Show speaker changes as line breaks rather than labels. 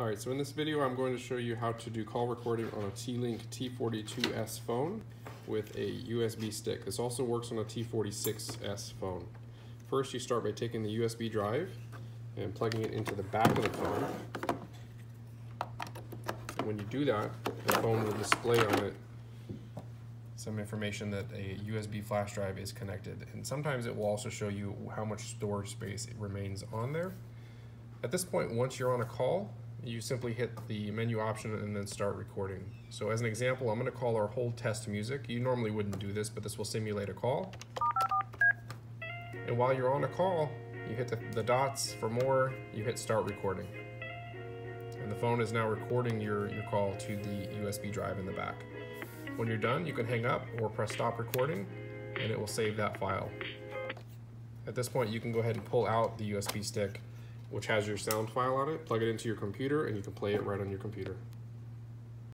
Alright, so in this video I'm going to show you how to do call recording on a Yealink T42S phone with a USB stick. This also works on a T46S phone. First you start by taking the USB drive and plugging it into the back of the phone. And when you do that, the phone will display on it some information that a USB flash drive is connected. And sometimes it will also show you how much storage space it remains on there. At this point, once you're on a call, you simply hit the menu option and then start recording. So as an example, I'm going to call our hold test music. You normally wouldn't do this, but this will simulate a call. And while you're on a call, you hit the, the dots for more, you hit start recording. And the phone is now recording your, your call to the USB drive in the back. When you're done, you can hang up or press stop recording and it will save that file. At this point, you can go ahead and pull out the USB stick which has your sound file on it, plug it into your computer, and you can play it right on your computer.